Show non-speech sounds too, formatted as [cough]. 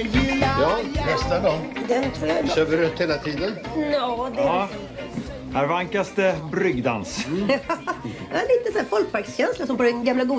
gillar Ja, nästa dag. Den tror jag. Kör vi rött hela tiden? Ja, det är Ja. Här vankas det bryggdans. Mm. [laughs] ja, lite så här folkparkskänsla som på den gamla goda